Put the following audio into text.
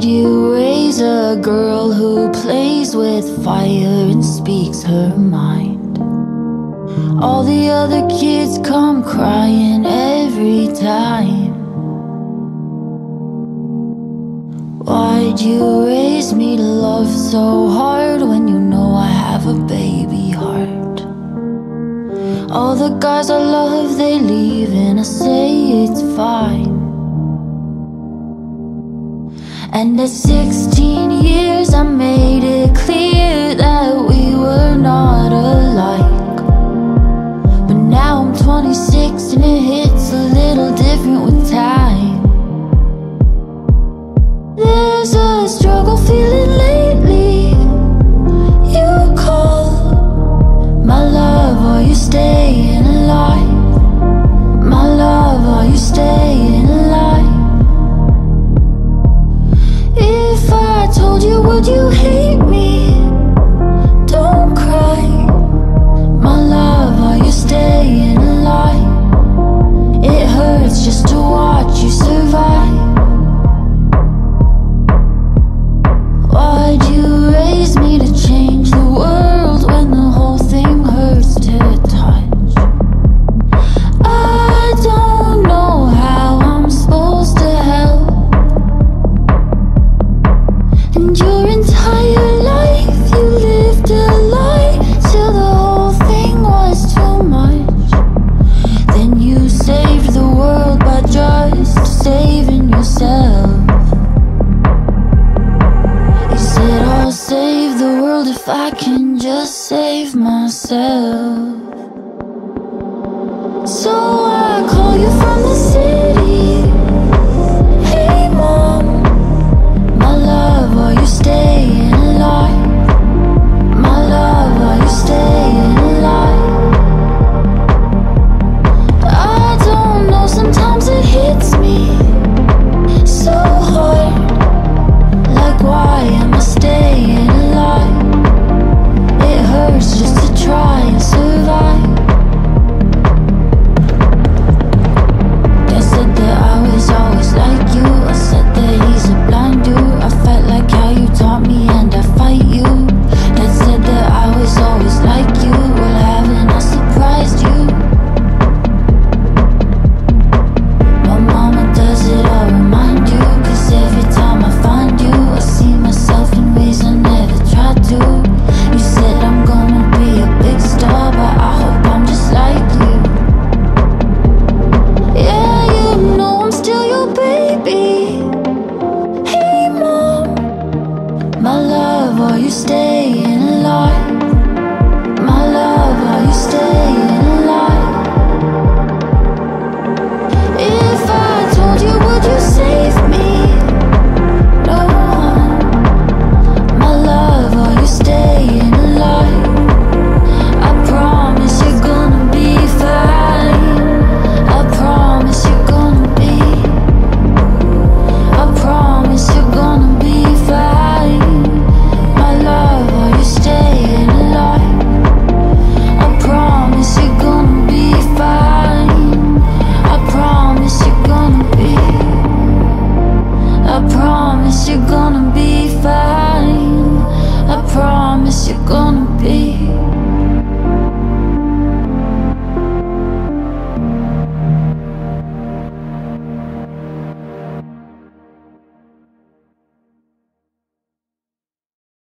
did you raise a girl who plays with fire and speaks her mind? All the other kids come crying every time. Why'd you raise me to love so hard when you know I have a baby heart? All the guys I love, they leave, and I say it's fine. And at 16 years I made it. if I can just save myself. So I call you from the sea.